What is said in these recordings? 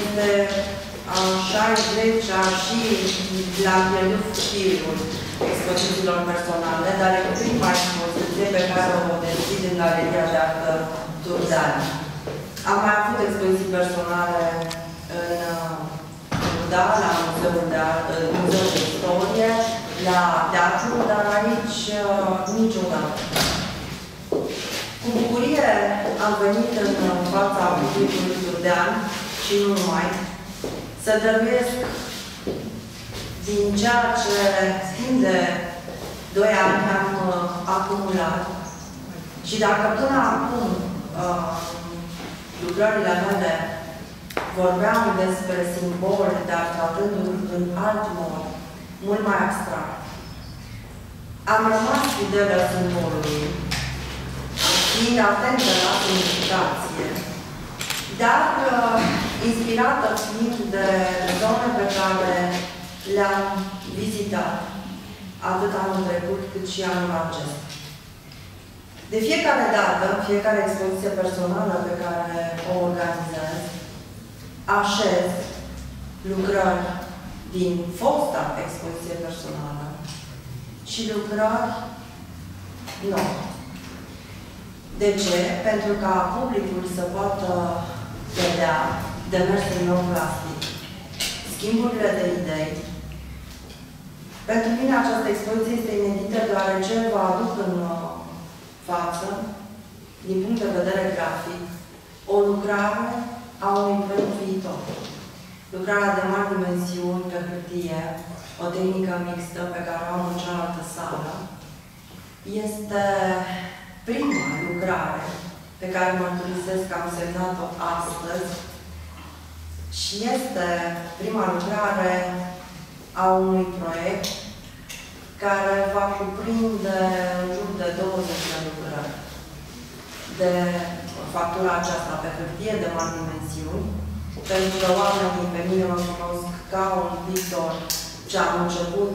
este așa trece și la pierdut firul expozițiilor personale, dar e prima expoziție pe care o deschid în Galeria de Artă Turdan. Am mai avut expoziții personale în da, la Muzeul de, Muzeul de Istorie, la teatru, dar aici niciodată. Cu bucurie am venit în fața publicului Turdean și nu numai, să dăruiesc din ceea ce timp de doi ani am uh, acumulat. Și dacă până acum uh, lucrările mele vorbeam despre simbole, dar tratându-l în alt mod, mult mai abstract, am rămas fidelă simbolului, fiind atentă la semnificație, dar uh, inspirată fiind de zone pe care le-am vizitat, atât anul trecut cât și anul acesta. De fiecare dată, fiecare expoziție personală pe care o organizez, așez lucrări din fosta expoziție personală și lucrări noi. De ce? Pentru ca publicul să poată vedea demersul meu plastic, schimburile de idei. Pentru mine această expoziție este inedită deoarece vă aduc în uh, față, din punct de vedere grafic, o lucrare a unui proiect viitor. Lucrarea de mari dimensiuni pe hârtie, o tehnică mixtă pe care o am în cealaltă sală, este prima lucrare pe care mărturisesc că am semnat-o astăzi și este prima lucrare a unui proiect care va cuprinde în jur de 20 de lucrări. De factura aceasta pe hârtie de mari dimensiuni, pentru că oamenii pe mine mă cunosc ca un pictor ce am început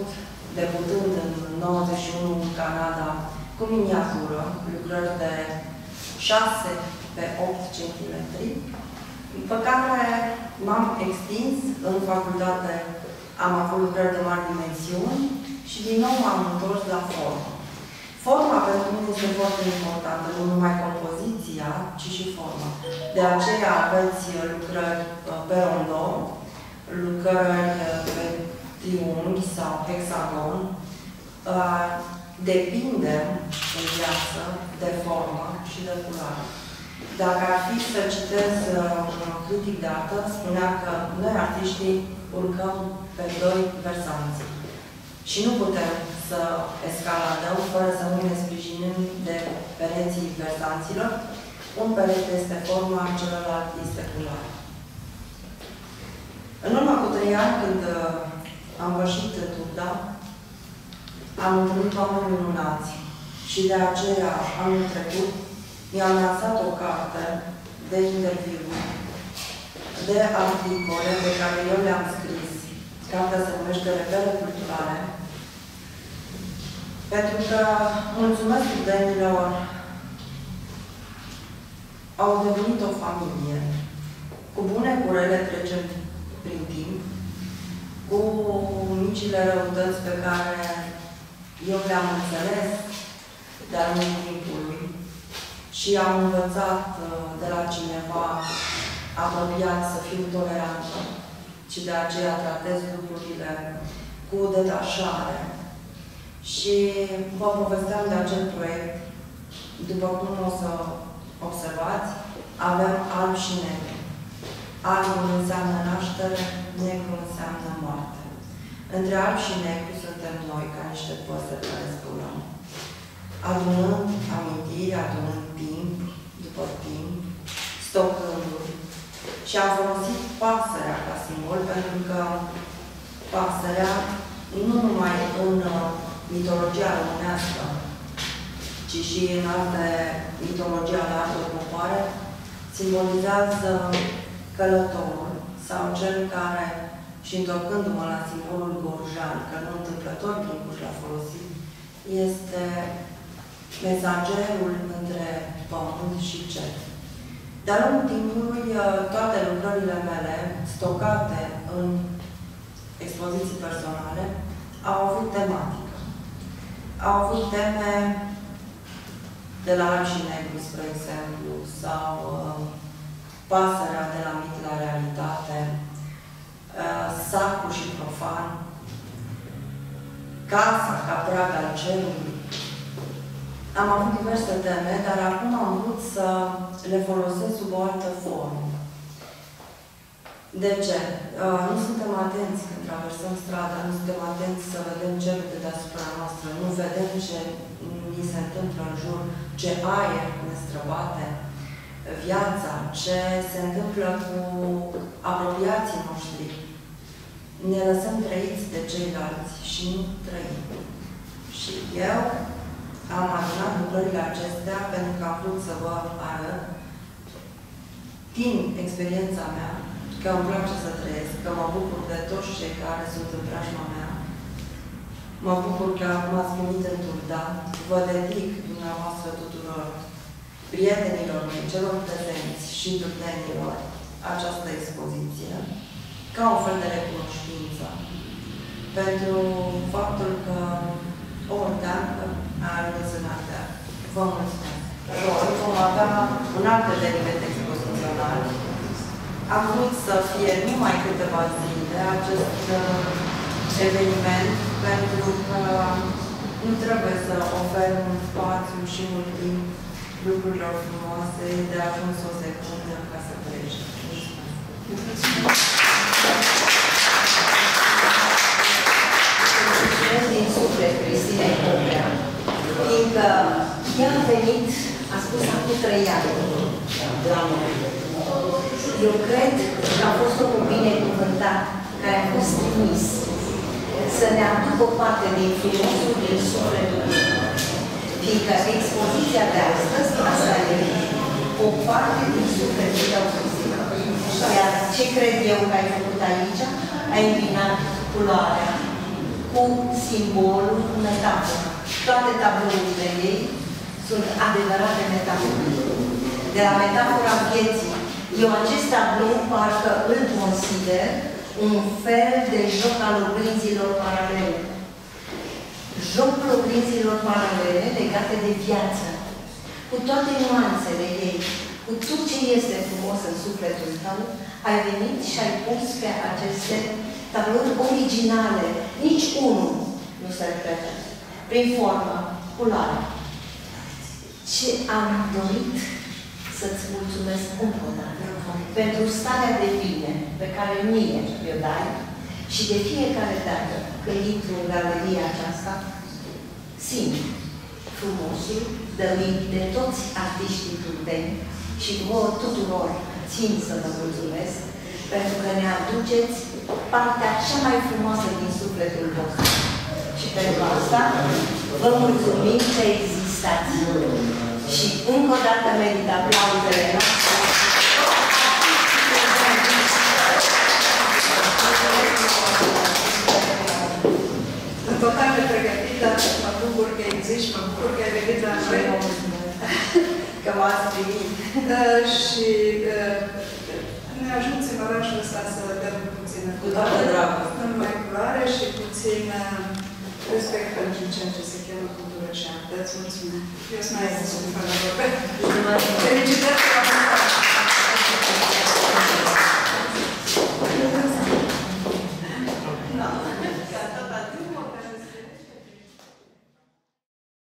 debutând în 91 în Canada cu miniatură, lucrări de 6 pe 8 cm, după care m-am extins în facultate, am avut lucrări de mari dimensiuni și din nou m-am întors la formă. Forma pentru mine este foarte importantă, nu numai compoziția, ci și forma. De aceea aveți lucrări uh, pe rondon, lucrări uh, pe triunghi sau hexagon. Uh, depinde în viață de formă și de culoare. Dacă ar fi să citez un critic de artă, spunea că noi artiștii urcăm pe doi versanți. Și nu putem să escaladăm fără să nu ne sprijinim de pereții versanților. Un perete este forma, celălalt este culoare. În urmă cu trei ani, când uh, am vășit Turda, am întâlnit oameni minunați și de aceea, anul trecut, mi-am lansat o carte de interviuri, de articole pe care eu le-am scris. Cartea se numește Repere Culturale, pentru că, mulțumesc studenților, au devenit o familie. Cu bune, cu rele trecem prin timp, cu micile răutăți pe care eu le-am înțeles de-a lungul timpului și am învățat uh, de la cineva apropiat să fiu tolerantă și de aceea tratez lucrurile cu detașare și vă povesteam de acel proiect. După cum o să observați, avem alb și negru. Albul înseamnă naștere, negru înseamnă moarte. Între alb și negru suntem noi, ca niște păsări care spunem. Adunând amintiri, adunând timp, după timp, stocându-l. Și am folosit pasărea ca simbol, pentru că pasărea, nu numai în mitologia românească, ci și în alte mitologii ale altor popoare, simbolizează călătorul sau cel care, și întorcându-mă la simbolul gorjan, că nu întâmplător Ghincuș l-a folosit, este mesagerul între pământ și cer. De-a lungul timpului, uh, toate lucrările mele, stocate în expoziții personale, au avut tematică. Au avut teme de la alb și negru, spre exemplu, sau uh, pasărea de la mit la realitate, uh, sacul și profan, casa ca prag al cerului. Am avut diverse teme, dar acum am vrut să le folosesc sub o altă formă. De ce? Uh, nu suntem atenți când traversăm strada, nu suntem atenți să vedem cerul de deasupra noastră, nu vedem ce ni se întâmplă în jur, ce aer ne străbate viața, ce se întâmplă cu apropiații noștri. Ne lăsăm trăiți de ceilalți și nu trăim. Și eu am adunat lucrările acestea pentru că am vrut să vă arăt din experiența mea că îmi place să trăiesc, că mă bucur de toți cei care sunt în preajma mea. Mă bucur că m-ați primit în Turda. Vă dedic dumneavoastră tuturor prietenilor mei, celor prezenți și turdenilor această expoziție ca un fel de recunoștință pentru faptul că ori dacă a ajuns în artea. Vă mulțumesc. Vom avea un alt eveniment expozițional am vrut să fie numai câteva zile acest uh, eveniment, pentru că nu trebuie să ofer un spațiu și mult timp lucrurilor frumoase de ajuns o secundă ca să treci. Mulțumesc din suflet, Cristina Ipoprea, fiindcă ea a venit, a spus acum trei ani, la noi. Eu cred că a fost o binecuvântat care a fost trimis să ne aducă o parte din frumosul din sufletul meu. Fiindcă expoziția de astăzi, asta e o parte din sufletul tău fizic. Iar ce cred eu că ai făcut aici? Ai îmbinat culoarea cu simbolul, cu metafora. Toate tablourile ei sunt adevărate metafore. De la metafora vieții eu acest tablou parcă îl consider un fel de joc al oglinzilor paralele. Jocul oglinzilor paralele legate de viață, cu toate nuanțele ei, cu tot ce este frumos în sufletul tău, ai venit și ai pus pe aceste tablouri originale. Nici unul nu se repetă. Prin formă, culoare. Ce am dorit să-ți mulțumesc încă o dată pentru starea de bine pe care mie mi-o dai și de fiecare dată când intru în galeria aceasta, simt frumosul dăruit de toți artiștii turteni și vouă tuturor țin să vă mulțumesc pentru că ne aduceți partea cea mai frumoasă din sufletul vostru. Și pentru asta vă mulțumim că existați. Și încă o dată merită aplauzele noastre. total nepregătit, dar mă bucur că existi, mă bucur că ai venit la noi. Că m-ați primit. Uh, și uh, ne ajuți în orașul ăsta să dăm puțin Cu toată dragostea. Nu numai culoare și puțin uh, respect pentru ceea ce se cheamă cultură și artă. Îți mulțumesc. Eu sunt mai mulțumit fără vorbe. Felicitări